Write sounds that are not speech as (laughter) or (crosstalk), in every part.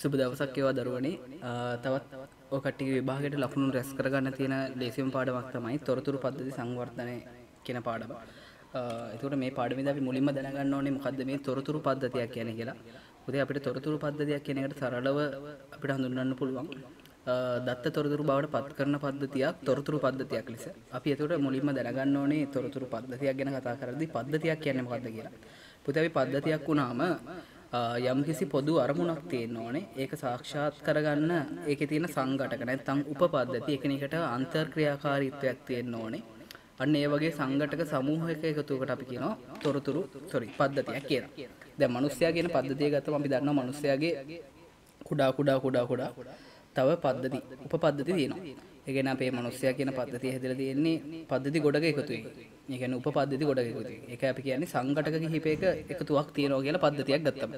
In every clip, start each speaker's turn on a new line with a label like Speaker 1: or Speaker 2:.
Speaker 1: සුබ දවසක් ඒවා දරුවනේ තවත් ඕකට්ටි විභාගයට ලකුණු රැස් කරගන්න තියෙන ලේසිම පාඩමක් තමයි තොරතුරු පද්ධති සංවර්ධනය කියන පාඩම. එතකොට මේ පාඩමේදී අපි මුලින්ම දැනගන්න ඕනේ මොකද්ද මේ තොරතුරු පද්ධතියක් කියන්නේ කියලා. උදේ අපිට තොරතුරු පද්ධතියක් කියන එකට සරලව අපිට හඳුන්වන්න පුළුවන්. දත්ත තොරතුරු බවට පත් කරන පද්ධතියක් තොරතුරු පද්ධතියක් ලෙස. අපි එතකොට මුලින්ම දැනගන්න ඕනේ තොරතුරු පද්ධතියක් ගැන කතා කරද්දී පද්ධතියක් කියන්නේ මොකද්ද කියලා. පුතේ අපි පද්ධතියක් වුණාම යම්කිසි පොදු අරමුණක් තියෙන්න ඕනේ ඒක සාක්ෂාත් කරගන්න. ඒකේ තියෙන සංඝටක නැත්නම් උපපද්ධති එකිනෙකට අන්තර්ක්‍රියාකාරීත්වයක් තියෙන්න ඕනේ අන්න ඒ වගේ සංඝටක සමූහයක එකතුවකට අපි කියනවා තොරතුරු සොරි පද්ධතියක් කියලා. දැන් මිනිස්සයා කියන පද්ධතිය ගත්තම අපි දන්නවා මිනිස්සයාගේ කුඩා කුඩා කුඩා කුඩා තව පද්ධති උපපද්ධති තියෙනවා. ඒ කියන්නේ අපේ මිනිස්සයා කියන පද්ධතිය හැදලා තියෙන්නේ පද්ධති ගොඩක එකතුයි. ඒ කියන්නේ උපපද්ධති ගොඩක එකතුයි. ඒක අපි කියන්නේ සංඝටක කිහිපයක එකතුවක් තියෙනවා කියලා පද්ධතියක් ගත්තම.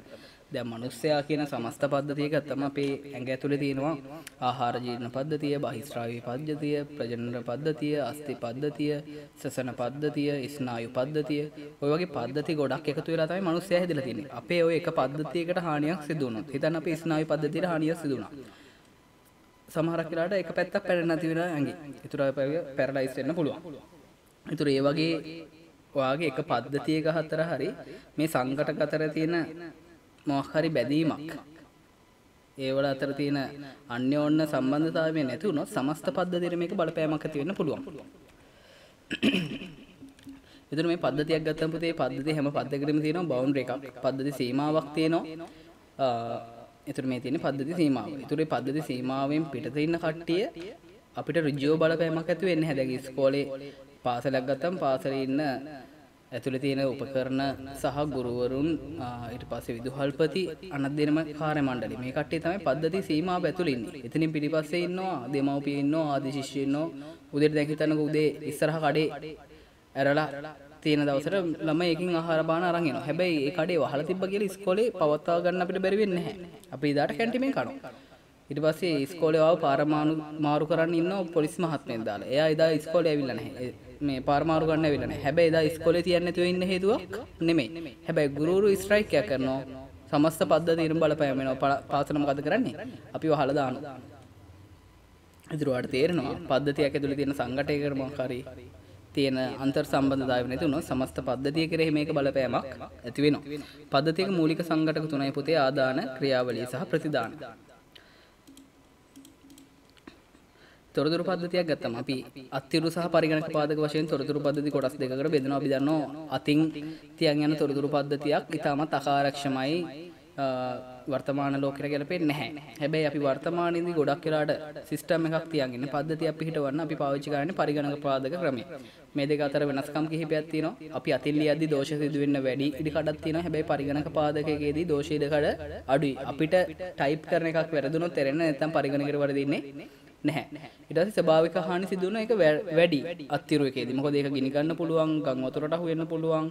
Speaker 1: දැන් මිනිස්සයා කියන සමස්ත පද්ධතිය ගත්තම අපේ ඇඟ ඇතුලේ තියෙනවා ආහාර ජීර්ණ පද්ධතිය, බහිස්රාවී පද්ධතිය, ප්‍රජනන පද්ධතිය, අස්ථි පද්ධතිය, සසන පද්ධතිය, ස්නායු පද්ධතිය. ඔය වගේ පද්ධති ගොඩක් එකතු වෙලා තමයි මිනිස්සයා හැදලා තියෙන්නේ. අපේ ওই එක පද්ධතියකට හානියක් සිදු වුණොත් හිතන්න අපේ ස්නායු පද්ධතියට හානියක් සිදු වුණා. සමහරක් වෙලාවට එක පැත්තක් පැරෙන්නේ නැති වෙන ඇඟේ. ඒතර පැරලයිස් වෙන්න පුළුවන්. ඒතර ඒ වගේ ඔයාගේ එක පද්ධතියක හතර හරි මේ සංකටක අතර තියෙන මොකක් හරි බැඳීමක් ඒවල අතර තියෙන අන්‍යෝන්‍ය සම්බන්ධතාවය නැති වුණොත් සමස්ත පද්ධතියට මේක බලපෑමක් ඇති වෙන්න පුළුවන්. එතන මේ පද්ධතියක් ගත්තම පුතේ පද්ධතිය හැම පද්ධතියකටම තියෙනවා බවුන්ඩරි එකක්. පද්ධති සීමාවක් තියෙනවා. එතුර මේ තියෙන පද්ධති සීමාව. ඉතුරු පද්ධති සීමාවෙන් පිටත ඉන්න කට්ටිය අපිට ඍජුව බලපෑමක් ඇති වෙන්නේ නැහැ. දැන් ඉස්කෝලේ පාසලක් ගත්තම පාසලේ ඉන්න ඇතුළේ තියෙන උපකරණ සහ ගුරුවරුන් ඊට පස්සේ විදුහල්පති අනද්දෙනම කාර්ය මණ්ඩලය මේ කට්ටිය තමයි පද්ධති සීමාව ඇතුළේ ඉන්නේ. එතනින් පිටිපස්සේ ඉන්නවා දෙමව්පිය ඉන්නවා ආදි ශිෂ්‍ය ඉන්නවා. උදේට දැන් හිතන්නකෝ උදේ ඉස්සරහ කඩේ ඇරලා තියෙන දවසට ළමයි එකකින් ආහාර පාන අරන් එනවා. හැබැයි ඒ කඩේ වහලා තිබ්බ කියලා ඉස්කෝලේ පවත්වා ගන්න අපිට බැරි වෙන්නේ නැහැ. අපි ඉදාට කැන්ටිමෙන් කනවා. ඊට පස්සේ ඉස්කෝලේ ආව පාරමානු මාරු කරන්න ඉන්න පොලිස් මහත්මයෙක් දාලා. එයා එදා ඉස්කෝලේ ඇවිල්ලා නැහැ. මේ පාර මාරු ගන්න ඇවිල්ලා නැහැ. හැබැයි එදා ඉස්කෝලේ තියන්නේ නැතුව ඉන්න හේතුවක් නෙමෙයි. හැබැයි ගුරුවරු ස්ට්‍රයික් එකක් කරනවා. සමස්ත පද්ධතියටම බලපෑම වෙනවා. පාසල මොකද කරන්නේ? අපි වහලා දානවා. ඉදිරියට තේරෙනවා පද්ධතියක් ඇතුළේ තියෙන සංගඨනයකට මොකක් හරි තියෙන අන්තර් සම්බන්ධතාවය නැති වුණොත් සමස්ත පද්ධතිය කෙරෙහි මේක බලපෑමක් ඇති වෙනවා. පද්ධතියක මූලික සංඝටක තුනයි පුතේ ආදාන, ක්‍රියාවලිය සහ ප්‍රතිදාන. තොරතුරු පද්ධතියක් ගත්තම අපි අත්තිරු සහ පරිගණක පාදක වශයෙන් තොරතුරු පද්ධති කොටස් දෙකකට බෙදනවා. අපි දන්නවා අතින් තියන් යන තොරතුරු පද්ධතියක් ඉතාමත් අකාර්යක්ෂමයි වර්තමාන ලෝකෙට ගැලපෙන්නේ නැහැ. හැබැයි අපි වර්තමානයේදී ගොඩක් වෙලාට සිස්ටම් එකක් තියන් ඉන්නේ පද්ධතියක් පිළිහිටවන්න අපි පාවිච්චි කරන්නේ පරිගණක පාදක ක්‍රමය. මේ දෙක අතර වෙනස්කම් කිහිපයක් තියෙනවා. අපි අතින් ලියද්දි දෝෂ සිදු වෙන්න වැඩි ඉඩ කඩක් තියෙනවා. හැබැයි පරිගණක පාදකයේදී දෝෂ ඉඩ කඩ අඩුයි. අපිට ටයිප් කරන එකක් වැරදුනොත් එරෙන්න නැත්නම් පරිගණකයට වරදින්නේ නැහැ. ඊට පස්සේ ස්වභාවික හානි සිදු වෙන එක වැඩි අත්තිරු එකේදී. මොකද ඒක ගිනි ගන්න පුළුවන්, ගම් වතුරට අහු වෙන්න පුළුවන්.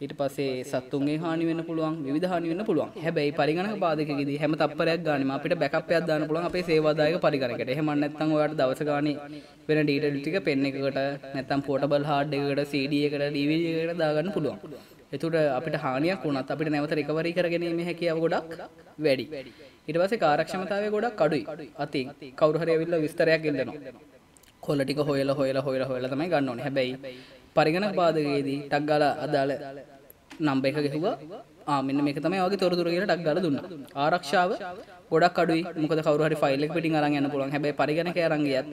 Speaker 1: ඊට පස්සේ සත්තුන්ගේ හානි වෙන්න පුළුවන් විවිධ හානි වෙන්න පුළුවන්. හැබැයි පරිගණක පාදකයකදී හැම තප්පරයක් ගානෙම අපිට බෑකප් එකක් දාන්න පුළුවන් අපේ සේවාදායක පරිගණකයට. එහෙම නැත්නම් ඔයාලට දවස ගානේ වෙන ඩීටේල් ටික පෙන් එකකට නැත්නම් පෝටබල් හાર્ඩ් එකකට CD එකකට DVD එකකට දාගන්න පුළුවන්. එතකොට අපිට හානියක් වුණත් අපිට නැවත රිකවරි කරගැනීමේ හැකියාව ගොඩක් වැඩි. ඊට පස්සේ කාර්යක්ෂමතාවය ගොඩක් අඩුයි. අතින් කවුරු හරි ඇවිල්ලා විස්තරයක් ඉල්ලනවා. කොල්ල ටික හොයලා හොයලා හොයලා හොයලා තමයි ගන්න ඕනේ. හැබැයි පරිගණක පාදකයේදී ටක් ගාලා අදාළ නම්බර් එක ගැහුවා. ආ මෙන්න මේක තමයි වගේ තොරතුරු කියලා ටක් ගාලා දුන්නා. ආරක්ෂාව ගොඩක් අඩුයි. මොකද කවුරු හරි ෆයිල් එක පිටින් අරන් යන්න පුළුවන්. හැබැයි පරිගණකය අරන් ගියත්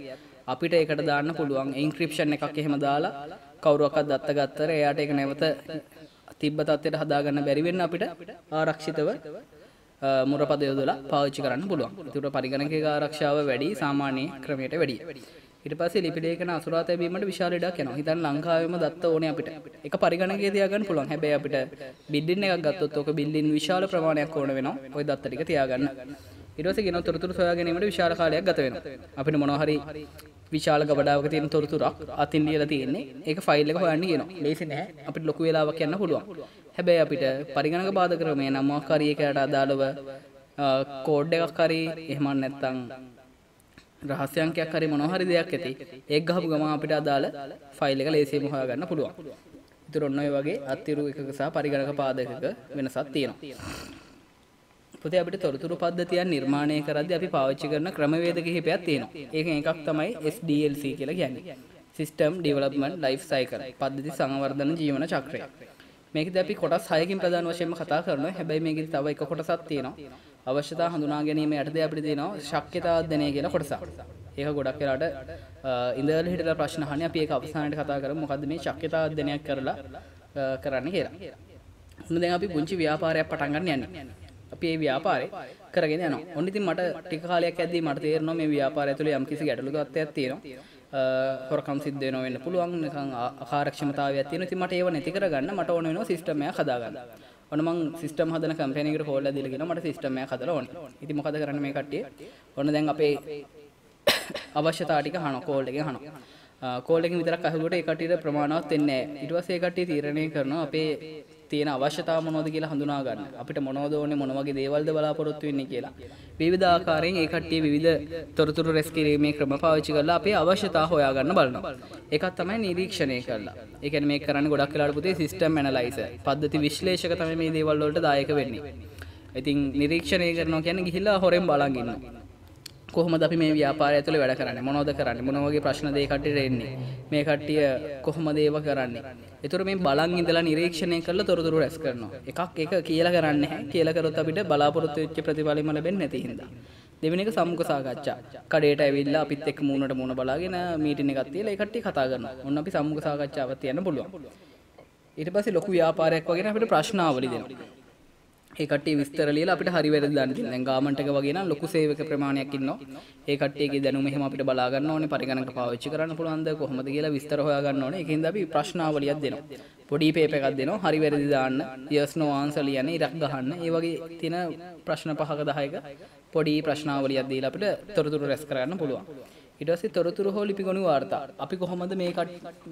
Speaker 1: අපිට ඒකට දාන්න පුළුවන්. එන්ක්‍රිප්ෂන් එකක් එහෙම දාලා කවුරුවක්වත් දත්ත ගත්තර එයාට ඒක නැවත තිබ්බ තත්ත්වයට හදාගන්න බැරි වෙන්න අපිට ආරක්ෂිතව මුරපද යොදලා පාවිච්චි කරන්න පුළුවන්. ඒකට පරිගණකයේ ආරක්ෂාව වැඩි සාමාන්‍ය ක්‍රමයට වැඩි. ඊට පස්සේ ලිපි ලේඛන අසුරා තැබීමට විශාල ඉඩක් යනවා. හිතන්න ලංකාවෙම දත්ත ඕනේ අපිට. එක පරිගණකයේ තියාගන්න පුළුවන්. හැබැයි අපිට බිල්ඩින් එකක් ගත්තොත් ඕක බිල්ඩින් විශාල ප්‍රමාණයක් ඕන වෙනවා. ওই දත්ත ටික තියාගන්න. ඊට පස්සේ ගෙනව තොරතුරු සොයා ගැනීමට විශාල කාලයක් ගත වෙනවා. අපිට මොනවා හරි විශාල ගබඩාවක තියෙන තොරතුරක් අතින් ලියලා තියෙන්නේ. ඒක ෆයිල් එක හොයන්න කියනවා. ලේසි නෑ. අපිට ලොකු වෙලාවක් යන්න පුළුවන්. හැබැයි අපිට පරිගණක බාධක ක්‍රමය නම් මොකක් හරි එකකට අදාළව කෝඩ් එකක් හරි එහෙම නැත්නම් රහස්‍යංකයක් හරි මොනවා හරි දෙයක් ඇති ඒක ගහපු ගමන් අපිට අදාළ ෆයිල් එක ලේසියෙන්ම හොයාගන්න පුළුවන්. ඉතින් ඔන්න ඔය වගේ අත්තිරු එකක සහ පරිගණක පාදකක වෙනසක් තියෙනවා. පුතේ අපිට තොරතුරු පද්ධතියක් නිර්මාණය කරද්දී අපි පාවිච්චි කරන ක්‍රමවේද කිහිපයක් තියෙනවා. ඒකෙන් එකක් තමයි SDLC කියලා කියන්නේ. System Development Life Cycle. පද්ධති සංවර්ධන ජීවන චක්‍රය. මේකද අපි කොටස් 6කින් ප්‍රධාන වශයෙන්ම කතා කරනවා. හැබැයි මේකෙදි තව එක කොටසක් තියෙනවා. අවශ්‍යතා හඳුනා ගැනීම යටතේ අපිට තියෙනවා ශක්්‍යතා අධ්‍යයනය කියලා කොටසක්. ඒක ගොඩක් වෙලාට ඉඳලා හිටලා ප්‍රශ්න අහන්නේ අපි ඒක අවසානයේ කතා කරමු. මොකද්ද මේ ශක්්‍යතා අධ්‍යයනයක් කරලා කරන්න කියලා. ඔන්න දැන් අපි පුංචි ව්‍යාපාරයක් පටන් ගන්න යන්නේ. අපි මේ ව්‍යාපාරේ කරගෙන යනවා. ඔන්න ඉතින් මට ටික කාලයක් යද්දී මට තේරෙනවා මේ ව්‍යාපාරය ඇතුලේ යම්කිසි ගැටලු තත්ත්වයක් තියෙනවා. හොරකම් සිද්ධ වෙනවා වෙන්න පුළුවන් නිකන් අකාර්යක්ෂමතාවයක් තියෙනවා. ඉතින් මට ඒව නැති කරගන්න මට ඕන වෙනවා සිස්ටම් එකක් හදාගන්න. ඔන්න මං සිස්ටම් හදන කම්පැනි එකට කෝල් එකක් දීලා කියනවා මට සිස්ටම් එකක් හදලා ඕනේ. ඉතින් මොකද කරන්නේ මේ කට්ටිය? ඔන්න දැන් අපේ අවශ්‍යතා ටික අහනවා කෝල් එකෙන් අහනවා. කෝල් එකෙන් විතරක් අහුවට ඒ කට්ටියට ප්‍රමාණවත් වෙන්නේ නැහැ. ඊට පස්සේ ඒ කට්ටිය තීරණය කරනවා අපේ තියෙන අවශ්‍යතාව මොනවද කියලා හඳුනා ගන්න. අපිට මොනවද ඕනේ මොන වගේ දේවල්ද බලාපොරොත්තු වෙන්නේ කියලා. විවිධ ආකාරයෙන් ඒ කට්ටිය විවිධ තොරතුරු රැස් කිරීමේ ක්‍රම පාවිච්චි කරලා අපේ අවශ්‍යතාව හොයාගන්න බලනවා. ඒකත් තමයි නිරීක්ෂණය කරලා. ඒ කියන්නේ මේක කරන්නේ ගොඩක් වෙලාවට පුතේ සිස්ටම් ඇනලයිසර්. පද්ධති විශ්ලේෂක තමයි මේ දේවල් වලට දායක වෙන්නේ. ඉතින් නිරීක්ෂණය කරනවා කියන්නේ ගිහිල්ලා හොරෙන් බලන් ඉන්නවා. කොහොමද අපි මේ ව්‍යාපාරය ඇතුළේ වැඩ කරන්නේ? මොනවද කරන්නේ? මොන වගේ ප්‍රශ්න දෙය කට්ටියට එන්නේ? මේ කට්ටිය කොහොමද ඒව කරන්නේ? ඒතර මේ බලන් ඉඳලා නිරීක්ෂණය කරලා තොරතුරු රැස් කරනවා. එකක් එක කියලා කරන්නේ නැහැ. කියලා කරොත් අපිට බලාපොරොත්තු වෙච්ච ප්‍රතිඵලෙම ලැබෙන්නේ නැති හින්දා. දෙවෙනි එක සම්මුඛ සාකච්ඡා. කඩේට ඇවිල්ලා අපිත් එක්ක මූණට මූණ බලාගෙන මීටින් එකක් තියලා ඒ කට්ටිය කතා කරනවා. ඔන්න අපි සම්මුඛ සාකච්ඡාවක් තියන්න පුළුවන්. ඊට පස්සේ ලොකු ව්‍යාපාරයක් වගේ අපිට ප්‍රශ්නාවලි දෙනවා. ඒ කට්ටිය විස්තර ලියලා අපිට හරි වැරදි දාන්න තියෙනවා. දැන් ගාමන්ට් එක වගේ නම් ලොකු සේවක ප්‍රමාණයක් ඉන්නවා. ඒ කට්ටියගේ දැනුම එහෙම අපිට බලා ගන්න ඕනේ, පරිගණක පාවිච්චි කරන්න පුළුවන්ද කොහොමද කියලා විස්තර හොයා ගන්න ඕනේ. ඒකින්ද අපි ප්‍රශ්නාවලියක් දෙනවා. පොඩි පේපර් එකක් දෙනවා. හරි වැරදි දාන්න, yes no answer ලියන්න, ඉරක් ගහන්න. ඒ වගේ තියෙන ප්‍රශ්න පහක 10ක පොඩි ප්‍රශ්නාවලියක් දීලා අපිට තොරතුරු රැස් කරගන්න පුළුවන්. ඊට පස්සේ තොරතුරු හෝ ලිපිගොනු වාර්තා. අපි කොහොමද මේ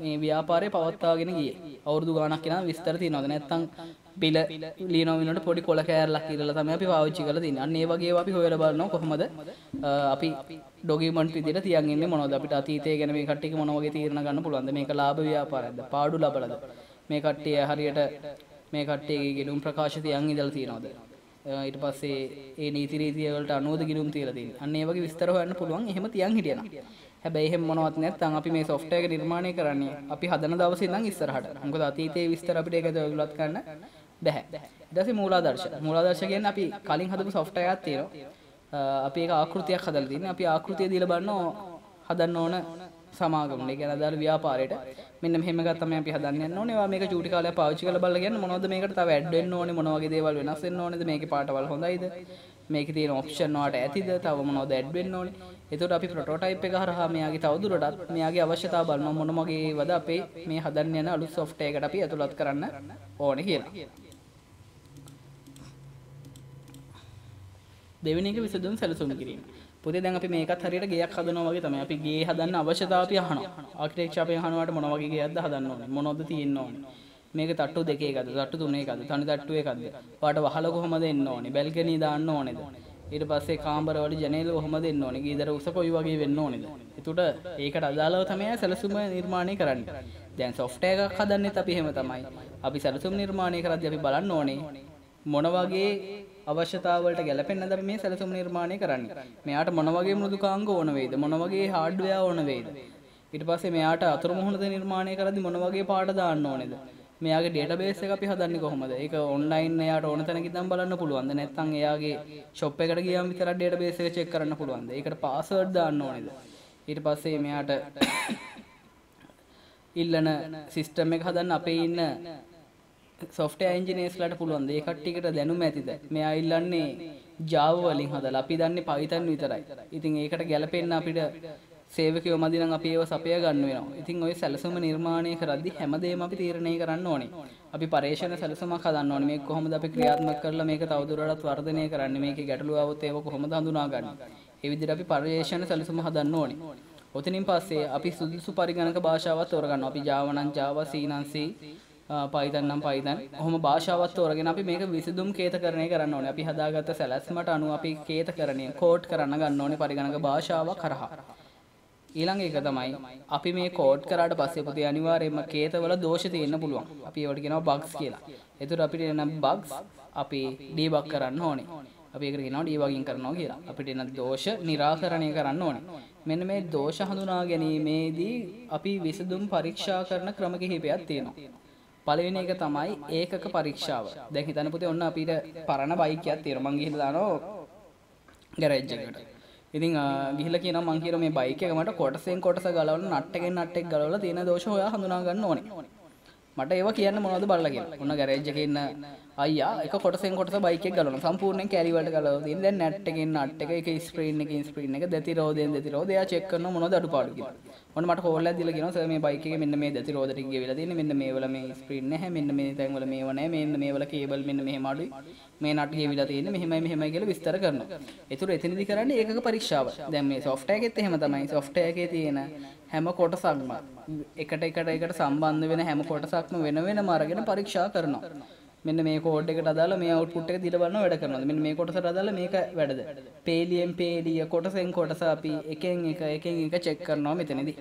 Speaker 1: මේ ව්‍යාපාරය පවත්වාගෙන ගියේ? අවුරුදු ගාණක් යනවා විස්තර තියෙනවද? නැත්නම් බිල ලියනවා වෙනකොට පොඩි කොල කෑල්ලක් ඉරලා තමයි අපි පාවිච්චි කරලා තින්නේ. අන්න ඒ වගේ ඒවා අපි හොයලා බලනවා කොහොමද අපි ඩොකියුමන්ට් විදිහට තියන් ඉන්නේ මොනවද අපිට අතීතය ගැන මේ කට්ටියක මොන වගේ තීරණ ගන්න පුළුවන්ද? මේක ලාභ ව්‍යාපාරයක්ද? පාඩු ලබලද? මේ කට්ටිය හරියට මේ කට්ටියගේ ගිණුම් ප්‍රකාශ තියන් ඉඳලා තියනවද? ඊට පස්සේ ඒ නීති රීතිය වලට අනුවද ගිණුම් තියලා තියෙන්නේ. අන්න ඒ වගේ විස්තර හොයන්න පුළුවන්. එහෙම තියන් හිටියනම්. හැබැයි එහෙම මොනවත් නැත්නම් අපි මේ සොෆ්ට්වෙයාර් එක නිර්මාණය කරන්නේ අපි හදන දවසේ ඉඳන් ඉස්සරහට. මොකද අතීතයේ විස්තර අපිට ඒක දෙවලුත් කරන්න බැහැ. ඊට පස්සේ මූලාදර්ශ. මූලාදර්ශ කියන්නේ අපි කලින් හදපු සොෆ්ට්වෙයාර් එකක් තියෙනවා. අපි ඒක ආකෘතියක් හදලා තියෙනවා. අපි ආකෘතිය දීලා බලනවා හදන්න ඕන සමාගමනේ. ඒ කියන්නේ අදාළ ව්‍යාපාරයට මෙන්න මෙහෙම එකක් තමයි අපි හදන්න යන්න ඕනේ. ඒවා මේක චූටි කාලයක් පාවිච්චි කරලා බලලා කියන්න මොනවද මේකට තව ඇඩ් වෙන්න ඕනේ මොන වගේ දේවල් වෙනස් වෙන්න ඕනේද මේකේ පාටවල් හොඳයිද මේකේ තියෙන ඔප්ෂන් වලට ඇතිද තව මොනවද ඇඩ් වෙන්න ඕනේ. එතකොට අපි ප්‍රොටෝටයිප් එක හරහා මෙයාගේ තවදුරටත් මෙයාගේ අවශ්‍යතාව බලනවා මොන වගේ වද අපේ මේ හදන්න යන අලුත් සොෆ්ට්වෙයාර් එකට අපි ඇතුළත් කරන්න ඕනේ කියලා. දෙවෙනි එක විසඳුම් සැලසුම් කිරීම. පුතේ දැන් අපි මේකත් හරියට ගෙයක් හදනවා වගේ තමයි. අපි ගේ හදන්න අවශ්‍යතාව අපි අහනවා. ආකිටෙක්චර් අපෙන් අහනවාට මොන වගේ ගෙයක්ද හදන්න ඕනේ? මොනවද තියෙන්න ඕනේ? මේක තට්ටු දෙකේ එකද? තට්ටු තුනේ එකද? තනි තට්ටු එකද? ඔයාට වහල කොහමද එන්න ඕනේ? බැල්කනි දාන්න ඕනේද? ඊට පස්සේ කාමර වල ජනේල කොහමද එන්න ඕනේ? ගීදර උස කොයි වගේ වෙන්න ඕනේද? එතකොට ඒකට අදාළව තමයි සැලසුම නිර්මාණය කරන්නේ. දැන් සොෆ්ට්වෙයාර් එකක් හදන්නෙත් අපි එහෙම තමයි. අපි සැලසුම් නිර්මාණය කරද්දී අපි බලන්න ඕනේ මොන වගේ අවශ්‍යතාවලට ගැලපෙන්නද අපි මේ සැලසුම් නිර්මාණය කරන්නේ. මෙයාට මොන වගේ මෘදුකාංග ඕන වේද? මොන වගේ හાર્ඩ්වෙයාර් ඕන වේද? ඊට පස්සේ මෙයාට අතුරු මුහුණද නිර්මාණය කරද්දී මොන වගේ පාට දාන්න ඕනේද? මෙයාගේ ඩේටාබේස් එක අපි හදන්නේ කොහොමද? ඒක ඔන්ලයින් එයාට ඕන තැනක ඉඳන් බලන්න පුළුවන්ද? නැත්නම් එයාගේ ෂොප් එකට ගියාම විතරක් ඩේටාබේස් එක චෙක් කරන්න පුළුවන්ද? ඒකට පාස්වර්ඩ් දාන්න ඕනේද? ඊට පස්සේ මෙයාට (coughs) ඉල්ලන සිස්ටම් එක හදන්න අපේ ඉන්න සොෆ්ටය ඉංජිනේස්ලට පුළුවන් ඒකට්ටිකට දැනුම ඇතිද? මෙයා ඉල්ලන්නේ ජාව වලින් හදලා අපි දන්නේ පවිතන් විතරයි. ඉතින් ඒකට ගැලපෙන්න අපිට සේවකයෝ මදිනම් අපි ඒව සපය ගන්න වෙනවා. ඉතින් ওই සැලසුම නිර්මාණය කරද්දී හැමදේම අපි තීරණය කරන්න ඕනේ. අපි පරේක්ෂණ සැලසුමක් හදන්න ඕනේ. මේක කොහොමද අපි ක්‍රියාත්මක කරලා මේක තවදුරටත් වර්ධනය කරන්නේ? මේකේ ගැටලු ආවොත් ඒව කොහොමද හඳුනාගන්නේ ඒ විදිහට අපි පරේක්ෂණ සැලසුම හදන්න ඕනේ. ඔතනින් පස්සේ අපි සුදුසු පරිගණක භාෂාවත් තෝරගන්නවා. අපි ජාවනම් ජාවා සීනන්සී C නම් C පයිතන් නම් පයිතන් ඔහොම භාෂාවත් තෝරගෙන අපි මේක විසඳුම් කේතකරණය කරන්න ඕනේ. අපි හදාගත්ත සැලැස්මට අනුව අපි කේතකරණය කෝඩ් කරන්න ගන්න ඕනේ පරිගණක භාෂාවක් කරහා. ඊළඟ එක තමයි අපි මේ කෝඩ් කරාට පස්සේ පුතේ අනිවාර්යයෙන්ම කේතවල දෝෂ තියෙන්න පුළුවන්. අපි ඒවට කියනවා බග්ස් කියලා. ඒතර අපිට එන බග්ස් අපි ඩීබග් කරන්න ඕනේ. අපි ඒකට කියනවා ඩීබගින් කරනවා කියලා. අපිට එන දෝෂ निराකරණය කරන්න ඕනේ. මෙන්න මේ දෝෂ හඳුනා ගැනීමේදී අපි විසඳුම් පරීක්ෂා කරන ක්‍රම කිහිපයක් තියෙනවා. පළවෙනි එක තමයි ඒකක පරීක්ෂාව. දැන් හිතන්න පුතේ ඔන්න අපිට පරණ බයික් එකක් තියෙනවා. මං ගිහිල්ලා දානවා ගෑරේජ් එකට. ඉතින් ගිහිල්ලා කියනවා මං කියනවා මේ බයික් එක මට කොටසෙන් කොටස ගලවලා නට් එකෙන් නට් එක ගලවලා තියෙන දෝෂ හොයා හඳුනා ගන්න ඕනේ. මට ඒවා කියන්න මොනවද බලලා කියලා. ඔන්න ගෑරේජ් එකේ ඉන්න අයියා එක කොටසෙන් කොටස බයික් එක ගලවනවා. සම්පූර්ණයෙන් කැරි වලට ගලවලා තියෙන. දැන් නැට් එකෙන් නට් එක එක ස්ක්‍රීන් එකකින් ස්ක්‍රීන් එක දෙති රෝදෙන් දෙති රෝද එයා චෙක් කරනවා මොනවද අඩුපාඩු කියලා. ඔන්න මට කෝල් එකක් දීලා කියනවා සර් මේ බයික් එකේ මෙන්න මේ දෙති රෝද ටික ගෙවිලා තියෙන්නේ. මෙන්න මේවල මේ ස්ක්‍රීන් නැහැ. මෙන්න මේ තැන් වල මේව නැහැ. මෙන්න මේවල කේබල් මෙන්න මෙහෙම අඩුයි. මේ නට් ගෙවිලා තියෙන්නේ. මෙහෙමයි මෙහෙමයි කියලා විස්තර කරනවා. ඒතර එතනදී කරන්නේ ඒකක පරීක්ෂාව. දැන් මේ සොෆ්ට්වෙයාර් එකෙත් එහෙම තමයි. සොෆ්ට්වෙයාර් එකේ තියෙන හැම කොටසක්ම එකට එකට එකට සම්බන්ධ වෙන හැම කොටසක්ම වෙන වෙනම අරගෙන පරීක්ෂා කරනවා. මෙන්න මේ කෝඩ් එකට අදාළ මේ අවුට්පුට් එක දීලා බලනවා වැඩ කරනවාද මෙන්න මේ කොටසට අදාළ මේක වැඩද පේලියෙන් පේලිය කොටසෙන් කොටස අපි එකෙන් එක එකෙන් එක චෙක් කරනවා මෙතනදී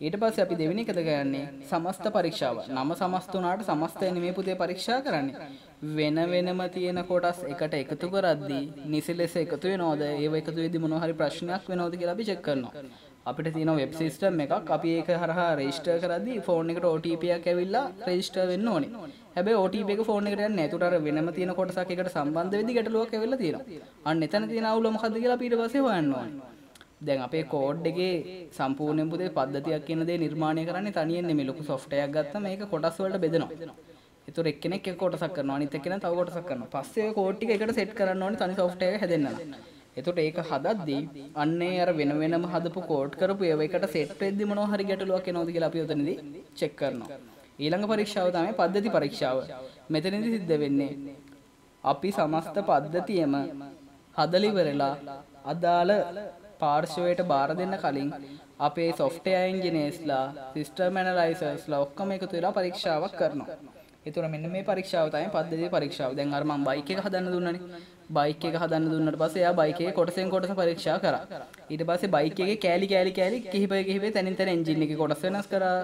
Speaker 1: ඊට පස්සේ අපි දෙවෙනි එකද ගන්නේ සමස්ත පරීක්ෂාව. නම සමස්ත උනාට සමස්තය නෙමෙයි පුතේ පරීක්ෂා කරන්නේ. වෙන වෙනම තියෙන කොටස් එකට එකතු කරද්දී නිසි ලෙස එකතු වෙනවද? ඒව එකතු වෙද්දී මොනවා හරි ප්‍රශ්නයක් වෙනවද කියලා අපි චෙක් කරනවා. අපිට තියෙන වෙබ් සිස්ටම් එකක් අපි ඒක හරහා රෙජිස්ටර් කරද්දී ෆෝන් එකට OTP එකක් ඇවිල්ලා රෙජිස්ටර් වෙන්න ඕනේ. හැබැයි OTP එක ෆෝන් එකට යන්නේ නැහැ. ඒකට අර වෙනම තියෙන කොටසක් එකට සම්බන්ධ වෙද්දී ගැටලුවක් ඇවිල්ලා තියෙනවා. අන්න එතන තියෙන අවුල මොකද්ද කියලා අපි ඊට පස්සේ හොයන්න ඕනේ. දැන් අපේ කෝඩ් එකේ සම්පූර්ණයෙන් පුතේ පද්ධතියක් කියන දේ නිර්මාණය කරන්නේ තනියෙන් නෙමෙයි ලොකු සොෆ්ට්වෙයාර් එකක් ගත්තම මේක කොටස් වලට බෙදෙනවා. ඒතර එක්කෙනෙක් එක කොටසක් කරනවා අනිත් එක්කෙනා තව කොටසක් කරනවා. පස්සේ ඔය කෝඩ් ටික එකට සෙට් කරන්න ඕනේ තනි සොෆ්ට්වෙයාර් එක හැදෙන්න. එතකොට ඒක හදද්දී අන්නේ අර වෙන වෙනම හදපු කෝඩ් කරපු ඒවා එකට සෙට් වෙද්දි මොනවා හරි ගැටලුවක් එනවද කියලා අපි උතනදී චෙක් කරනවා. ඊළඟ පරීක්ෂාව තමයි පද්ධති පරීක්ෂාව. මෙතනදී සිද්ධ වෙන්නේ අපි සමස්ත පද්ධතියම හදලා ඉවරලා අදාළ පාර්ශවයට බාර දෙන්න කලින් අපේ සොෆ්ට්වෙයාර් ඉංජිනේර්ස්ලා සිස්ටම් ඇනලයිසර්ස්ලා ඔක්කොම එකතු වෙලා පරීක්ෂාවක් කරනවා. ඒතර මෙන්න මේ පරීක්ෂාව තමයි පද්ධතියේ පරීක්ෂාව. දැන් අර මම බයික් එක හදන්න දුන්නනේ. බයික් එක හදන්න දුන්නට පස්සේ එයා බයික් එකේ කොටසෙන් කොටස පරීක්ෂා කරා. ඊට පස්සේ බයික් එකේ කෑලි කෑලි කෑලි කිහිපය කිහිපය තැනින් තැන එන්ජින් එකේ කොටස් වෙනස් කරා.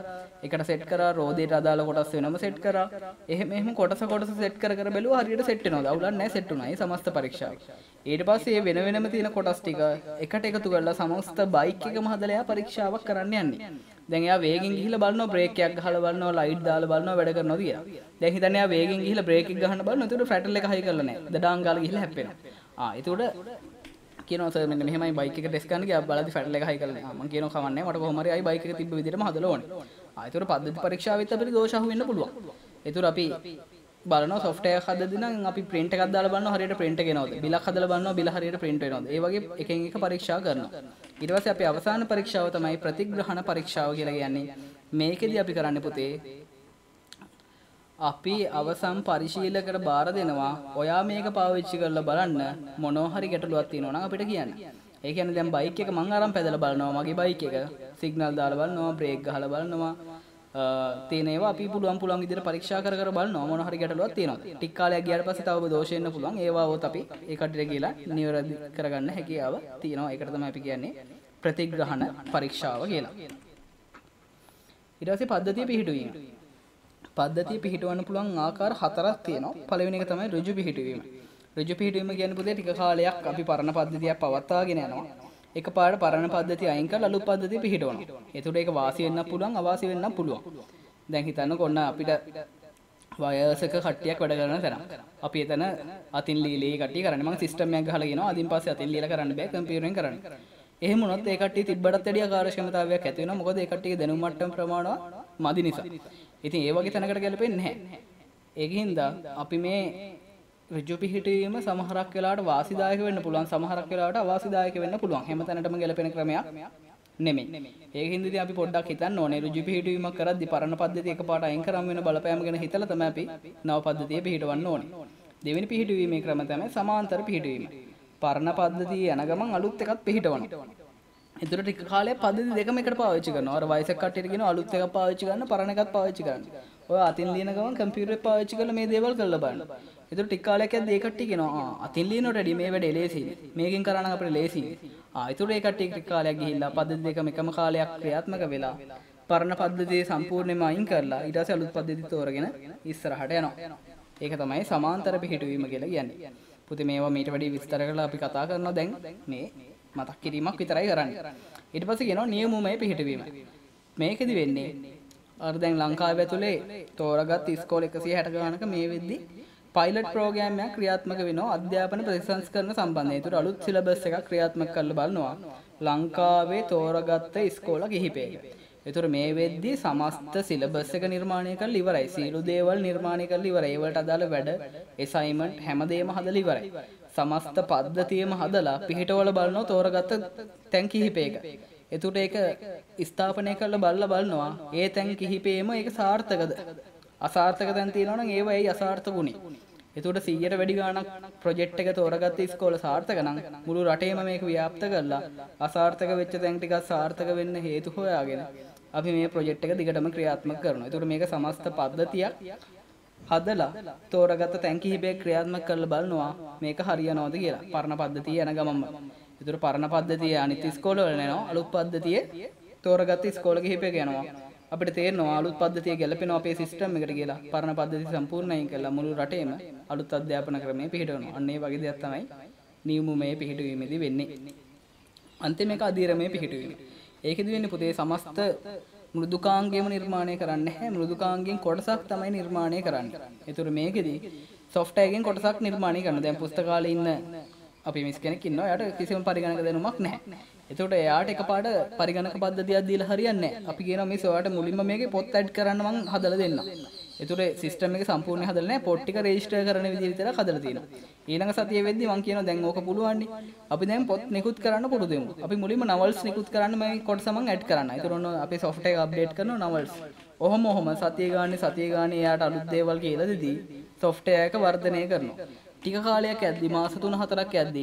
Speaker 1: එකට සෙට් කරා, රෝදේට අදාළ කොටස් වෙනම සෙට් කරා. එහෙම එහෙම කොටස කොටස සෙට් කර කර බැලුවා හරියට සෙට් වෙනවද? අවුලක් නැහැ සෙට් වුණා. ඒ සමස්ත පරීක්ෂාව. ඊට පස්සේ වෙන වෙනම තියෙන කොටස් ටික එකට එකතු කරලා සමස්ත බයික් එකම හදලා එයා පරීක්ෂාවක් කරන්න යන්නේ. දැන් එයා වේගෙන් ගිහිල්ලා බලනවා බ්‍රේක් එකක් ගහලා බලනවා ලයිට් දාලා බලනවා වැඩ කරනවද කියලා. දැන් හිතන්නේ එයා වේගෙන් ගිහිල්ලා බ්‍රේක් එක ගහන්න බලනවා. ඒකට ෆ්‍රැටල් එක හයි කරලා නැහැ. දඩාන් ගාලා ගිහිල්ලා හැප්පෙනවා. ආ ඒකට කියනවා සර් මෙන්න මෙහෙමයි බයික් එක ටෙස්ට් කරන්න ගියා බලද්දි ෆැටල් එක හයි කරලා නැහැ. මම කියනවා කවන්නේ මට කොහොම හරි ආයි බයික් එක තිබ්බ විදිහටම හදලා ඕනේ. ආ ඒකට පද්ධති පරීක්ෂාවෙත් අපිට දෝෂ අහු වෙන්න පුළුවන්. ඒතර අපි බලනවා සොෆ්ට්වෙයාර් හදද්දී නම් අපි print එකක් දාලා බලනවා හරියට print එක එනවද? බිලක් හදලා බලනවා බිල හරියට print වෙනවද? ඒ වගේ එකෙන් එක පරීක්ෂා කරනවා. ඊට පස්සේ අපි අවසාන පරීක්ෂාව තමයි ප්‍රතිග්‍රහණ පරීක්ෂාව කියලා කියන්නේ. මේකෙදි අපි කරන්නේ පුතේ අපි අවසන් පරිශීලකට බාර දෙනවා. ඔයා මේක පාවිච්චි කරලා බලන්න මොනවා හරි ගැටලුවක් තියෙනවා නම් අපිට කියන්න. ඒ කියන්නේ දැන් බයික් එක මං අරන් පැදලා බලනවා මගේ බයික් එක. සිග්නල් දාලා බලනවා බ්‍රේක් ගහලා බලනවා. තියෙන ඒවා අපි පුළුවන් පුළුවන් විදිහට පරීක්ෂා කර කර බලනවා මොන හරි ගැටලුවක් තියෙනවද. ටික කාලයක් ගියාට පස්සේ තව දෝෂ එන්න පුළුවන්. ඒවා වොත් අපි ඒ කඩේට ගිහලා නිවැරදි කරගන්න හැකියාව තියෙනවා. ඒකට තමයි අපි කියන්නේ ප්‍රතිග්‍රහණ පරීක්ෂාව කියලා. ඊට පස්සේ පද්ධතිය පිහිටුවීම. පද්ධතිය පිහිටවන්න පුළුවන් ආකාර හතරක් තියෙනවා. පළවෙනි එක තමයි ඍජු පිහිටුවීම. ඍජු පිහිටුවීම කියන්නේ පුතේ ටික කාලයක් අපි පරණ පද්ධතියක් පවත්වාගෙන යනවා. එකපාරට පරණ පද්ධතිය අයින් කරලා අලුත් පද්ධතිය පිහිටවනවා. එතකොට ඒක වාසි වෙන්න පුළුවන් අවාසි වෙන්න පුළුවන්. දැන් හිතන්න කොන්න අපිට වයසක කට්ටියක් වැඩ කරන තැන අපි එතන අතින් ලීලේ කට්ටිය කරන්නේ. මම සිස්ටම් එකක් ගහලා කියනවා. අදින් පස්සේ අතින් ලීලා කරන්න බෑ කම්පියුටරෙන් කරන්නේ. එහෙම වුණොත් ඒ කට්ටිය තිබ්බටත් වැඩිය කාර්යක්ෂමතාවයක් ඇති වෙනවා. මොකද ඒ කට්ටියගේ දැනුම් මට්ටම ප්‍රමාණවත් මදි නිසා. ඉතින් ඒ වගේ තැනකට ගැලපෙන්නේ නැහැ. ඒකින්ද අපි මේ ඍජු පිහිටීම සමහරක් වෙලාවට වාසිදායක වෙන්න පුළුවන්. සමහරක් වෙලාවට අවාසිදායක වෙන්න පුළුවන්. හැම තැනටම ගැලපෙන ක්‍රමයක් නෙමෙයි. ඒකින්ද ඉතින් අපි පොඩ්ඩක් හිතන්න ඕනේ. ඍජු පිහිටීමක් කරද්දී පරණ පද්ධතිය එකපාරට අයින් කරන් වෙන බලපෑම ගැන හිතලා තමයි අපි නව පද්ධතිය පිහිටවන්න ඕනේ. දෙවෙනි පිහිටුවීමේ ක්‍රම තමයි සමාන්තර පිහිටුවීම පරණ පද්ධතිය යන ගමන් අලුත් එකක් පිහිටවනවා. එතකොට ටික කාලයක් පද්ධති දෙකම එකට පාවිච්චි කරනවා. අර වයසක කට්ටියට කියනවා අලුත් එකක් පාවිච්චි කරන්න, පරණ එකක් පාවිච්චි කරන්න. ඔය අතින් ලියන ගමන් කම්පියුටර් එක පාවිච්චි කරලා මේ දේවල් කරලා බලන්න. එතකොට ටික කාලයක් යද්දී ඒ කට්ටිය කියනවා ආ අතින් ලියනට වැඩි මේ වැඩේ ලේසියි. මේකෙන් කරා නම් අපිට ලේසියි. ආ එතකොට ඒ කට්ටිය ටික කාලයක් ගිහිල්ලා පද්ධති දෙකම එකම කාලයක් ක්‍රියාත්මක වෙලා පරණ පද්ධතිය සම්පූර්ණයෙන්ම අයින් කරලා ඊට පස්සේ අලුත් පද්ධතිය තෝරගෙන ඉස්සරහට යනවා. ඒක තමයි සමාන්තර පිහිටුවීම කියලා කියන්නේ. පුතේ මේවා මීට වැඩි විස්තර කරලා අපි කතා කරනවා දැන් මේ මතක් කිරීමක් විතරයි කරන්නේ ඊට පස්සේ කියනවා නියමුමය පිහිටවීම මේකෙදි වෙන්නේ අර දැන් ලංකාව ඇතුලේ තෝරගත් ඉස්කෝල 160 ගානක මේ වෙද්දි පයිලට් ප්‍රෝග්‍රෑම් එකක් ක්‍රියාත්මක වෙනවා අධ්‍යාපන ප්‍රතිසංස්කරණ සම්බන්ධයෙන්. ඒතර අලුත් සිලබස් එකක් ක්‍රියාත්මක කරලා බලනවා ලංකාවේ තෝරගත්ත ඉස්කෝල කිහිපයක. ඒතර මේ වෙද්දි සමස්ත සිලබස් එක නිර්මාණය කරලා ඉවරයි. සීළු දේවල් නිර්මාණය කරලා ඉවරයි. ඒවලට අදාළ වැඩ, ඇසයින්මන්ට් හැමදේම හදලා ඉවරයි. සමස්ත පද්ධතියම හදලා පිහිටවල බලනවා තෝරගත්ත තැන් කිහිපයක. එතුට ඒක ස්ථාපනය කරලා බලලා බලනවා ඒ තැන් කිහිපේම ඒක සාර්ථකද අසාර්ථක තැන් තියෙනවා නම් ඒවා ඇයි අසාර්ථකුනේ එතකොට 100ට වැඩි ගාණක් ප්‍රොජෙක්ට් එක තෝරගත්ත ඉස්කෝල සාර්ථක නම් මුළු රටේම මේක ව්‍යාප්ත කරලා අසාර්ථක වෙච්ච තැන් ටිකක් සාර්ථක වෙන්න හේතු හොයාගෙන අපි මේ ප්‍රොජෙක්ට් එක දිගටම ක්‍රියාත්මක කරනවා. එතකොට මේක සමස්ත පද්ධතියක් හදලා තෝරගත්ත තැන් කිහිපයක් ක්‍රියාත්මක කරලා බලනවා මේක හරියනවද කියලා. පරණ පද්ධතිය යන ගමන්ම. ඒතර පරණ පද්ධතිය අනිත් ඉස්කෝලවල නේනවා අලුත් පද්ධතිය තෝරගත්ත ඉස්කෝල කිහිපයක යනවා. අපිට තේරෙනවා අලුත් පද්ධතිය ගැලපෙනවා අපේ සිස්ටම් එකට කියලා. පරණ පද්ධතිය සම්පූර්ණයෙන් කළා මුළු රටේම අලුත් අධ්‍යාපන ක්‍රමය පිහිටවනවා. අන්න ඒ වගේ දෙයක් තමයි නියමුමේ පිහිටවීමේදී වෙන්නේ. අන්තිම එක අධීරමේ පිහිටවීම. ඒකෙදි වෙන්නේ පුතේ සමස්ත මෘදුකාංගයම නිර්මාණය කරන්නේ නැහැ. මෘදුකාංගයෙන් කොටසක් තමයි නිර්මාණය කරන්නේ. ඒතර මේකෙදි සොෆ්ට්වෙයාරකින් කොටසක් නිර්මාණය කරනවා. දැන් පුස්තකාලේ ඉන්න අපි මිස් කෙනෙක් ඉන්නවා. එයාට කිසිම පරිගණක දැනුමක් නැහැ. එතකොට එයාට එකපාරට පරිගණක පද්ධතියක් දීලා හරියන්නේ නැහැ. අපි කියනවා මිස් ඔයාලට මුලින්ම මේකේ පොත් ඇඩ් කරන්න මං හදලා දෙන්නම්. එතකොට සිස්ටම් එක සම්පූර්ණයෙන් හදලා නැහැ. පොත් ටික රෙජිස්ටර් කරන විදිහ විතරක් හදලා තියෙනවා. ඊළඟ සතියේ වෙද්දි මං කියනවා දැන් ඕක පුළුවන් අපි දැන් පොත් නිකුත් කරන්න පුරුදු වෙමු. අපි මුලින්ම නවල්ස් නිකුත් කරන්න මේ කොටස මං ඇඩ් කරන්න. ඒතර ඔන්න අපේ software එක අප්ඩේට් කරනවා නවල්ස්. ඔහොම ඔහොම සතිය ගානේ සතිය ගානේ එයාට අලුත් දේවල් කියලා දෙදී software එක වර්ධනය කරනවා. ටික කාලයක් ඇද්දි මාස 3-4ක් ඇද්දි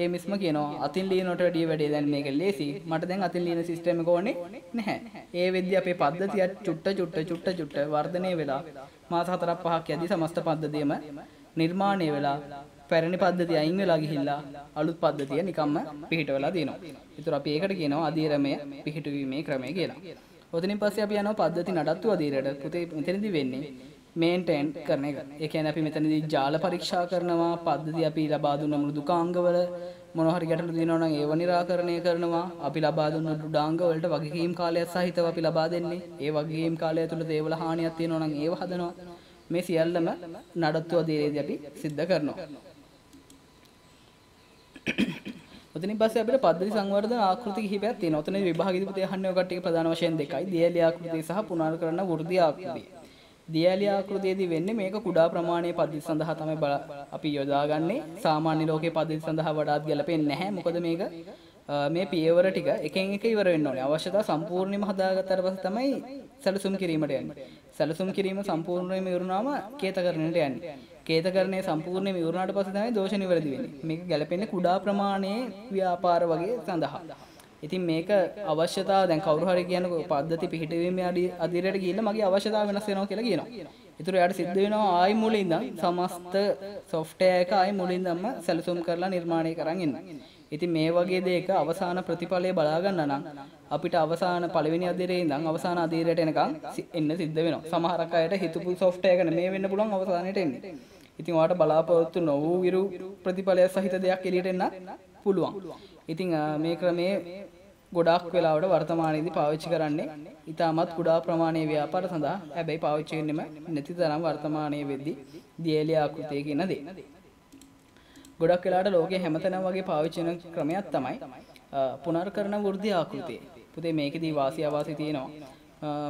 Speaker 1: ඒ මිස්ම කියනවා අතින් ලියනට වැඩිය වැඩේ දැන් මේක ලේසි මට දැන් අතින් ලියන සිස්ටම් එක ඕනේ නැහැ ඒ වෙද්දි අපේ පද්ධතිය චුට්ට චුට්ට චුට්ට චුට්ට වර්ධනය වෙලා මාස 4ක් 5ක් ඇද්දි සමස්ත පද්ධතියම නිර්මාණය වෙලා පැරණි පද්ධතිය අයින් වෙලා ගිහිල්ලා අලුත් පද්ධතිය නිකම්ම පිහිටවලා දිනවා. ඒතර අපි ඒකට කියනවා අධීරමය පිහිටුවීමේ ක්‍රමය කියලා. ඔතනින් පස්සේ අපි යනවා පද්ධති නඩත්තු අධීරයට. පුතේ මෙතනදී වෙන්නේ මේන්ටේන් කරන එක. ඒ කියන්නේ අපි මෙතනදී ජාල පරීක්ෂා කරනවා, පද්ධති අපි ලබා දුන්න මෘදුකාංගවල මොන හරි ගැටලු තියෙනවා නම් ඒව निराකරණය කරනවා. අපි ලබා දුන්න දුඩාංග වලට වගකීම් කාලයක් සහිතව අපි ලබා දෙන්නේ. ඒ වගකීම් කාලය තුළ දේවල හානියක් තියෙනවා නම් ඒව හදනවා. මේ සියල්ලම නඩත්තු අධීරයේදී අපි සිද්ධ කරනවා. ඔතනින් පස්සේ අපිට පද්ධති සංවර්ධන ආකෘති කිහිපයක් තියෙනවා. ඔතන විභාගෙදි පුතේ අහන්නේ ඔය කට්ටිය ප්‍රධාන වශයෙන් දෙකයි. දියලි ආකෘතිය සහ පුනර්කරණ වෘද්ධි ආකෘතිය. දියලි ආකෘතියේදී වෙන්නේ මේක කුඩා ප්‍රමාණයේ පද්ධති සඳහා තමයි අපි යොදාගන්නේ. සාමාන්‍ය ලෝකයේ පද්ධති සඳහා වඩාත් ගැලපෙන්නේ නැහැ. මොකද මේක මේ පියවර ටික එකෙන් එක ඉවර වෙන්න ඕනේ. අවශ්‍යතා සම්පූර්ණයෙන්ම හදාගත්තාට පස්සේ තමයි සැලසුම් කිරීමට යන්නේ. සැලසුම් කිරීම සම්පූර්ණයෙන්ම ඉවරුනාම කේතකරණයට යන්නේ. කේතකරණය සම්පූර්ණයෙන්ම ඉවරුනාට පස්සේ තමයි දෝෂ නිවැරදි වෙන්නේ. මේක ගැලපෙන්නේ කුඩා ප්‍රමාණයේ ව්‍යාපාර වගේ සඳහා. ඉතින් මේක අවශ්‍යතාව දැන් කවුරු හරි කියන පද්ධති පිහිටවීමේ අධීරයට ගිහිල්ලා මගේ අවශ්‍යතාව වෙනස් වෙනවා කියලා කියනවා. ඒතර එයාට සිද්ධ වෙනවා ආයි මුලින් ඉඳන් සමස්ත software එක ආයි මුලින් ඉඳන්ම සැලසුම් කරලා නිර්මාණය කරන් එන්න. ඉතින් මේ වගේ දෙයක අවසාන ප්‍රතිඵලය බලා ගන්න නම් අපිට අවසාන පළවෙනි අධීරයේ ඉඳන් අවසාන අධීරයට එනකන් එන්න සිද්ධ වෙනවා. සමහරක් අයට හිතපු software එක නෙමෙයි වෙන්න පුළුවන් අවසානයට එන්නේ. ඉතින් ඔයාලට බලාපොරොත්තු නොවූ විරු ප්‍රතිඵලයක් සහිත දෙයක් එළියට එන්න පුළුවන්. ඉතින් මේ ක්‍රමයේ ගොඩක් වෙලාවට වර්තමානයේදී පාවිච්චි කරන්නේ ඉතාමත් කුඩා ප්‍රමාණයේ ව්‍යාපාර සඳහා හැබැයි පාවිච්චි වෙන්නෙම නැති තරම් වර්තමානයේ වෙද්දී දියලි ආකෘතිය කියන දේ. ගොඩක් වෙලාවට ලෝකයේ හැමතැනම වගේ පාවිච්චි වෙන ක්‍රමයක් තමයි පුනර්කරණ වෘද්ධි ආකෘතිය. පුතේ මේකෙදී වාසි අවාසි තියෙනවා.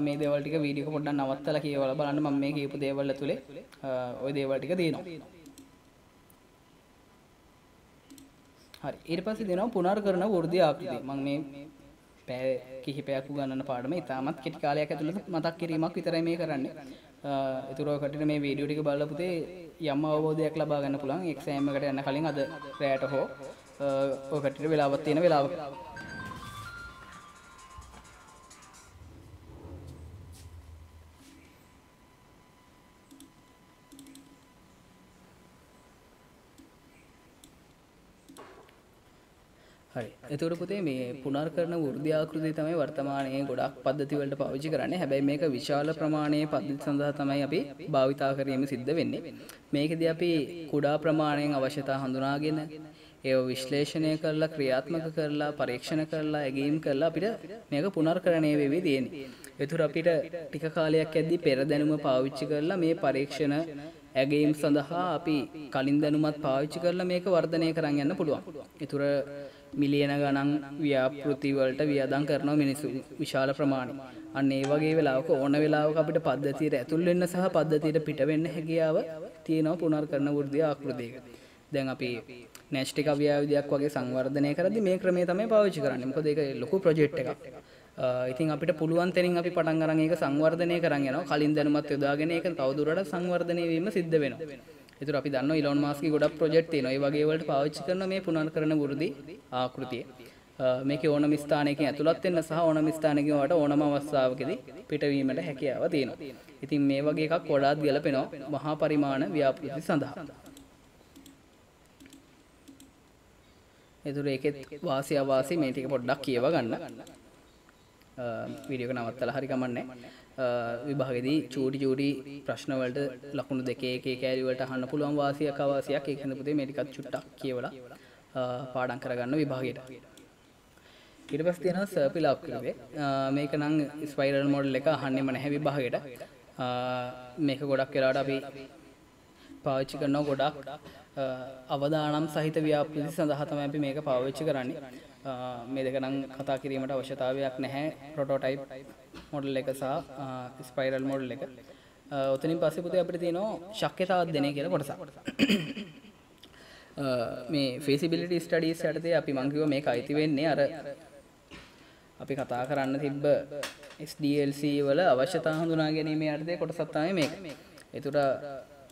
Speaker 1: මේ දේවල් ටික වීඩියෝ එක පොඩ්ඩක් නවත්තලා කියවලා බලන්න මම මේ කියපු දේවල් ඇතුලේ ওই දේවල් ටික තියෙනවා. හරි ඊට පස්සේ දෙනවා පුනර්කරණ වෘද්ධි ආකෘතිය. මම මේ පැය කිහිපයක් උගන්වන පාඩම ඉතාමත් කෙටි කාලයක් ඇතුළත මතක් කිරීමක් විතරයි මේ කරන්නේ. ඒතර ඔය කටට මේ වීඩියෝ ටික බලලා පුතේ යම් අවබෝධයක් ලබා ගන්න පුළුවන් එක්සෑම් එකට යන්න කලින් අද රැයට හෝ ඔය කටට වෙලාවක් තියෙන වෙලාවක. හරි එතකොට පුතේ මේ පුනර්කරණ වෘද්ධි ආකෘතිය තමයි වර්තමානයේ ගොඩක් පද්ධති වලට පාවිච්චි කරන්නේ. හැබැයි මේක විශාල ප්‍රමාණයේ පද්ධති සඳහා තමයි අපි භාවිතා කිරීම සිද්ධ වෙන්නේ. මේකෙදී අපි කුඩා ප්‍රමාණයෙන් අවශ්‍යතා හඳුනාගෙන ඒව විශ්ලේෂණය කරලා ක්‍රියාත්මක කරලා පරීක්ෂණ කරලා ඇගීම් කරලා අපිට මේක පුනර්කරණය වෙවි තියෙන්නේ. ඒතර අපිට ටික කාලයක් යද්දී පෙර දැනුම පාවිච්චි කරලා මේ පරීක්ෂණ ඇගීම් සඳහා අපි කලින් දැනුමත් පාවිච්චි කරලා මේක වර්ධනය කරන් යන්න පුළුවන්. ඒතර මිලියන ගණන් ව්‍යාපෘති වලට වියදම් කරනවා මිනිස්සු විශාල ප්‍රමාණයක්. අන්න ඒ වගේ වෙලාවක ඕන වෙලාවක අපිට පද්ධතියට ඇතුල් වෙන්න සහ පද්ධතියට පිට වෙන්න හැකියාව තියෙනවා පුනර්කරණ වෘද්ධිය ආකෘතියක. දැන් අපි නැස්ටික් අව්‍යාවිදයක් වගේ සංවර්ධනය කරද්දි මේ ක්‍රමය තමයි පාවිච්චි කරන්නේ. මොකද ඒක ලොකු ප්‍රොජෙක්ට් එකක්. ඉතින් අපිට පුළුවන් තැනින් අපි පටන් අරන් ඒක සංවර්ධනය කරන් යනවා. කලින් දැනුමත් යොදාගෙන ඒක තවදුරටත් සංවර්ධනය වීම සිද්ධ වෙනවා. ඒතර අපි දන්නවා ඉලොන් මාස්ක්ගේ ගොඩක් ප්‍රොජෙක්ට් තියෙනවා. ඒ වගේ වලට පාවිච්චි කරන මේ පුනර්කරණ වෘද්ධි ආකෘතිය. මේකේ ඕනම ස්ථානයකින් ඇතුළත් වෙන්න සහ ඕනම ස්ථානයකින් වට ඕනම අවස්ථාවකදී පිටවීමට හැකියාව තියෙනවා. ඉතින් මේ වගේ එකක් වඩාත් ගැලපෙනවා මහා පරිමාණ ව්‍යාපෘති සඳහා. එතුර ඒකෙත් වාසි අවාසි මේ ටික පොඩ්ඩක් කියව ගන්න වීඩියෝක නවත්තලා හරි කමන්නේ විභාගෙදී චූටි චූටි ප්‍රශ්නවලට ලකුණු දෙකේ එකේ කෑලිවලට අහන්න පුළුවන් වාසියක් අවාසියක් ඒක හින්දා පුතේ මේ ටිකත් චුට්ටක් කියවලා පාඩම් කරගන්න විභාගයට ඊට පස්සේ තියෙනවා සර්පිල් අප්කිලුවේ මේක නම් ස්පයිරල් මොඩල් එක අහන්නෙම නැහැ විභාගයට මේක ගොඩක් වෙලාවට අපි පාවිච්චි කරනවා ගොඩක් අවදානම් සහිත ව්‍යාපෘති සඳහා තමයි අපි මේක පාවිච්චි කරන්නේ. මේ දෙක නම් කතා කිරීමට අවශ්‍යතාවයක් නැහැ. ප්‍රොටෝටයිප් මොඩල් එක සහ ස්පයිරල් මොඩල් එක. ඔතනින් පස්සේ පුතේ අපිට තියෙනවා ශක්්‍යතා අධ්‍යයනය කියලා කොටසක්. මේ feasibility studies යටතේ අපි මං කිව්වා මේක අයිති වෙන්නේ අර අපි කතා කරන්න තිබ්බ SDLC වල අවශ්‍යතා හඳුනා ගැනීම යටතේ කොටසක් තමයි මේක. ඒතර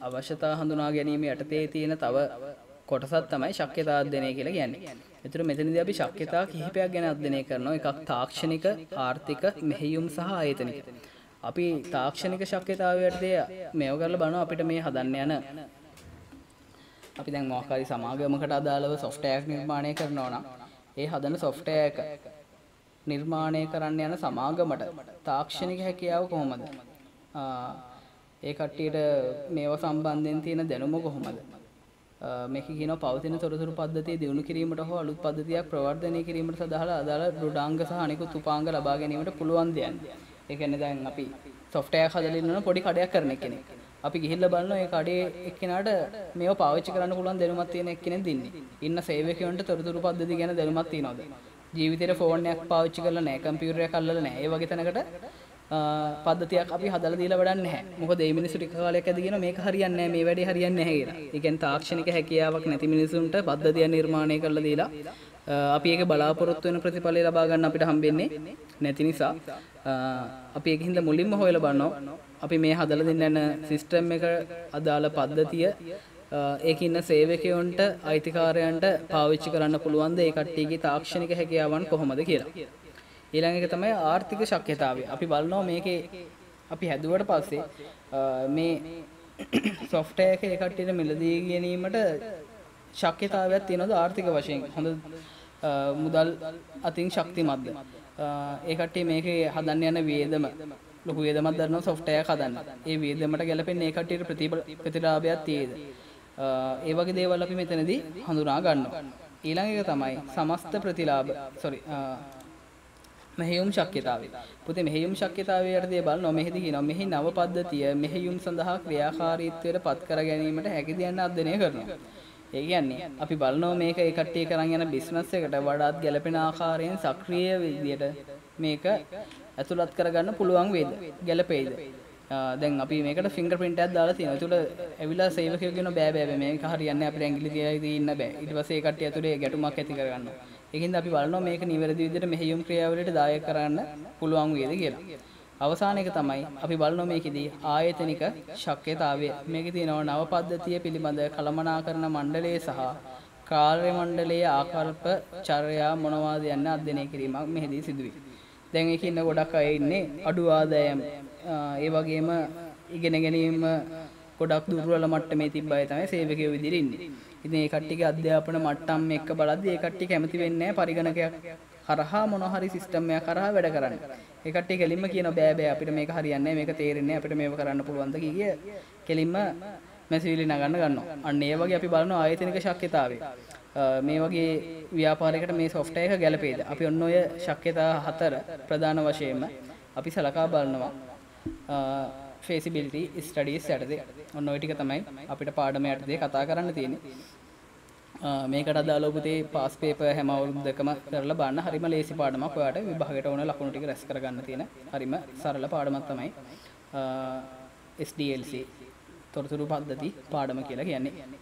Speaker 1: අවශ්‍යතා හඳුනා ගැනීම යටතේ තියෙන තව කොටසක් තමයි ශක්්‍යතා අධ්‍යයනය කියලා කියන්නේ. ඒතර මෙතනදී අපි ශක්්‍යතා කිහිපයක් ගැන අධ්‍යයනය කරනවා. එකක් තාක්ෂණික, ආර්ථික, මෙහෙයුම් සහ ආයතනික. අපි තාක්ෂණික ශක්්‍යතාවය යටතේ මේව කරලා බලනවා අපිට මේ හදන්න යන අපි දැන් මොකක් හරි සමාගමකට අදාළව සොෆ්ට්වෙයාර් එකක් නිර්මාණය කරනවා නම් ඒ හදන සොෆ්ට්වෙයාර් එක නිර්මාණය කරන්න යන සමාගමට තාක්ෂණික හැකියාව කොහොමද? ඒ කට්ටියට මේව සම්බන්ධයෙන් තියෙන දැනුම කොහොමද? මේක කියන පවතින තොරතුරු පද්ධතිය දියුණු කිරීමට හෝ අලුත් පද්ධතියක් ප්‍රවර්ධනය කිරීමට සඳහා අදාළ දෘඩාංග සහ අනිකුත් උපාංග ලබා ගැනීමට පුළුවන් දෙයක්. ඒ කියන්නේ දැන් අපි සොෆ්ට්වෙයාර් හදලා ඉන්න පොඩි කඩයක් කරන කෙනෙක්. අපි ගිහිල්ලා බලනවා ඒ කඩේ එක්කෙනාට මේව පාවිච්චි කරන්න පුළුවන් දැනුමක් තියෙන එක්කෙනෙක් දින්නේ. ඉන්න සේවකයන්ට තොරතුරු පද්ධතිය ගැන දැනුමක් තියනවද? ජීවිතේට ෆෝන් එකක් පාවිච්චි කරලා නැහැ, කම්පියුටර් එකක් අල්ලලා නැහැ. ඒ වගේ තැනකට පද්ධතියක් අපි හදලා දීලා වැඩක් නැහැ. මොකද මේ මිනිස්සු ටික කාලයක් ඇදගෙන මේක හරියන්නේ නැහැ, මේ වැඩේ හරියන්නේ නැහැ කියලා. ඒ කියන්නේ තාක්ෂණික හැකියාවක් නැති මිනිසුන්ට පද්ධතිය නිර්මාණය කරලා දීලා අපි ඒක බලාපොරොත්තු වෙන ප්‍රතිඵලය ලබා ගන්න අපිට හම්බෙන්නේ නැති නිසා අපි ඒකින්ද මුලින්ම හොයලා බලනවා අපි මේ හදලා දෙන්න යන සිස්ටම් එක අදාළ පද්ධතිය ඒකේ ඉන්න සේවකයන්ට අයිතිකාරයන්ට පාවිච්චි කරන්න පුළුවන්ද ඒ කට්ටියගේ තාක්ෂණික හැකියාවන් කොහොමද කියලා. ඊළඟ එක තමයි ආර්ථික ශක්්‍යතාවය. අපි බලනවා මේකේ අපි හැදුවට පස්සේ මේ සොෆ්ට්වෙයාර් එක ඒ කට්ටියට මිලදී ගැනීමට ශක්්‍යතාවයක් තියෙනවද ආර්ථික වශයෙන් හොඳ මුදල් අතින් ශක්තිමත්ද ඒ කට්ටිය මේකේ හදන්න යන වේදම ලොකු වේදමක් දරනවා සොෆ්ට්වෙයාර් හදන්න. ඒ වේදමට ගැලපෙන්නේ ඒ කට්ටියට ප්‍රතිලාභයක් තියෙද. ඒ වගේ දේවල් අපි මෙතනදී හඳුනා ගන්නවා. ඊළඟ එක තමයි සමස්ත ප්‍රතිලාභ sorry මෙහෙයුම් ශක්්‍යතාවය. පුතේ මෙහෙයුම් ශක්්‍යතාවය යටතේ බලනවා මෙහිදී කියනවා මෙහි නව පද්ධතිය මෙහෙයුම් සඳහා ක්‍රියාකාරීත්වයට පත් කර ගැනීමට හැකි දයන්න අධ්‍යයනය කරනවා. ඒ කියන්නේ අපි බලනවා මේක ඒ කට්ටිය කරන් යන බිස්නස් එකට වඩාත් ගැළපෙන ආකාරයෙන් සක්‍රීය විදියට මේක ඇතුළත් කරගන්න පුළුවන් වේද? ගැළපෙයිද? දැන් අපි මේකට ෆිංගර් ප්‍රින්ට් එකක් දාලා තියෙනවා. ඒතුළ ඇවිල්ලා සේවකයෝ කියන බෑ බෑ මේක හරියන්නේ අපිට ඇඟිලි තියලා ඉන්න බෑ. ඊට පස්සේ ඒ කට්ටිය ඇතුලේ ගැටුමක් ඇති කරගන්නවා. ඒකින්ද අපි බලනවා මේක නිවැරදි විදිහට මෙහෙයුම් ක්‍රියාවලියට දායක කරන්න පුළුවන් වේද කියලා. අවසාන එක තමයි අපි බලනවා මේකෙදී ආයතනික ශක්්‍යතාවය. මේකේ තියෙනවා නව පද්ධතිය පිළිබඳ කළමනාකරණ මණ්ඩලය සහ කාර්ය මණ්ඩලයේ ආකල්ප චර්යා මොනවාද යන්න අධ්‍යයනය කිරීමක් මෙහිදී සිදුවේ. දැන් ඒකේ ඉන්න ගොඩක් අය ඉන්නේ අඩු ආදායම් ඒ වගේම ඉගෙන ගැනීම ගොඩක් දුර්වල මට්ටමේ තිබ්බ අය තමයි සේවකයෝ විදිහට ඉන්නේ. ඉතින් ඒ කට්ටියගේ අධ්‍යාපන මට්ටම් එක්ක බලද්දී ඒ කට්ටිය කැමති වෙන්නේ නැහැ පරිගණකයක් හරහා මොන හරි සිස්ටම් එකක් කරහා වැඩ කරන්න. ඒ කට්ටිය කෙලින්ම කියන බෑ බෑ අපිට මේක හරියන්නේ නැහැ මේක තේරෙන්නේ නැහැ අපිට මේව කරන්න පුළුවන්ද කිය කෙලින්ම මැසිවිලි නගන්න ගන්නවා. අන්න ඒ වගේ අපි බලනවා ආයතනික ශක්්‍යතාවය. මේ වගේ ව්‍යාපාරයකට මේ සොෆ්ට්වෙයාර් එක ගැලපෙයිද? අපි ඔන්න ඔය ශක්්‍යතා හතර ප්‍රධාන වශයෙන්ම අපි සලකා බලනවා. ෆේසිබිලිටි ස්ටඩීස් යටතේ ඔන්න ඔය ටික තමයි අපිට පාඩම යටතේ කතා කරන්න තියෙන්නේ. මේකට අදාළ පුතේ පාස් පේපර් හැම අවුරුද්දකම කරලා බලන්න හරිම ලේසි පාඩමක් ඔයාලට විභාගයට ඕන ලකුණු ටික රැස් කරගන්න තියෙන හරිම සරල පාඩමක් තමයි SDLC තොරතුරු පද්ධති පාඩම කියලා කියන්නේ.